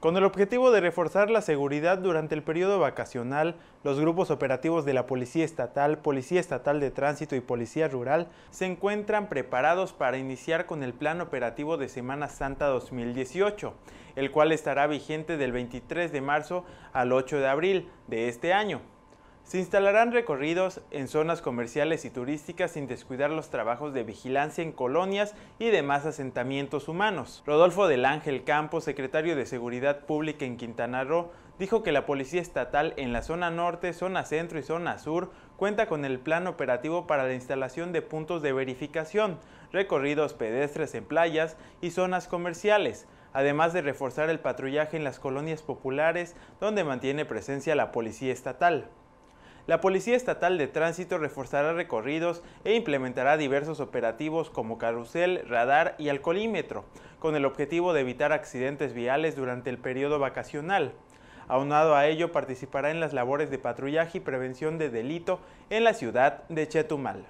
Con el objetivo de reforzar la seguridad durante el periodo vacacional, los grupos operativos de la Policía Estatal, Policía Estatal de Tránsito y Policía Rural se encuentran preparados para iniciar con el Plan Operativo de Semana Santa 2018, el cual estará vigente del 23 de marzo al 8 de abril de este año. Se instalarán recorridos en zonas comerciales y turísticas sin descuidar los trabajos de vigilancia en colonias y demás asentamientos humanos. Rodolfo del Ángel Campos, secretario de Seguridad Pública en Quintana Roo, dijo que la Policía Estatal en la zona norte, zona centro y zona sur cuenta con el plan operativo para la instalación de puntos de verificación, recorridos pedestres en playas y zonas comerciales, además de reforzar el patrullaje en las colonias populares donde mantiene presencia la Policía Estatal. La Policía Estatal de Tránsito reforzará recorridos e implementará diversos operativos como carrusel, radar y alcoholímetro, con el objetivo de evitar accidentes viales durante el periodo vacacional. Aunado a ello, participará en las labores de patrullaje y prevención de delito en la ciudad de Chetumal.